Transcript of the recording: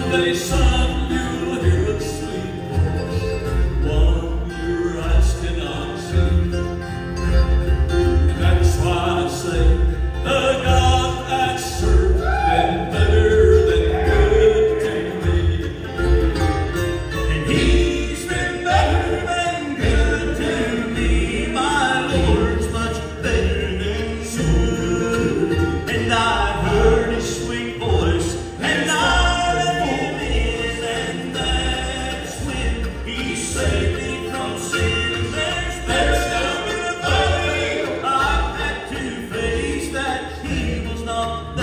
Sunday sun. the